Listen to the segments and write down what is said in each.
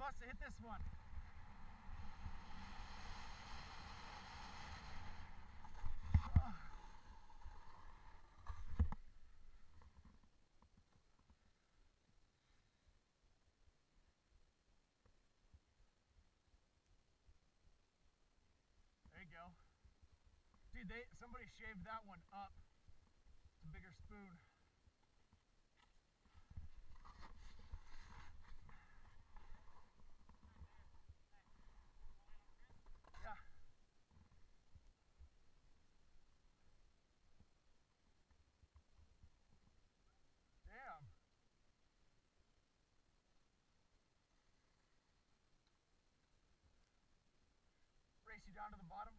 right, Bussa, hit this one. There you go. Dude, they somebody shaved that one up. It's a bigger spoon. You down to the bottom.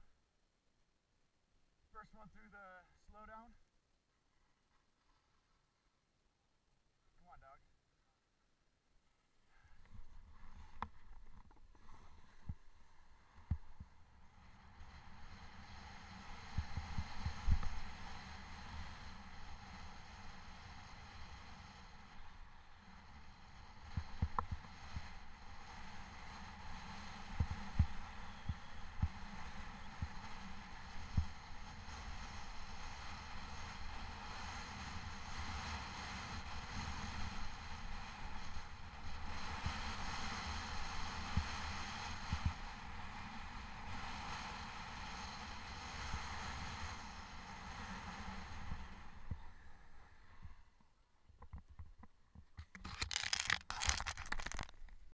First one through the slowdown.